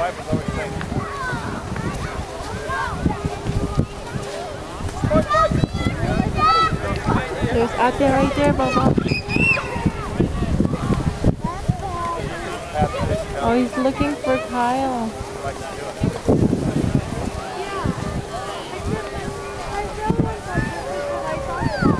wipers always take. There's out there right there, Bobo. Oh, he's looking for Kyle. Yeah.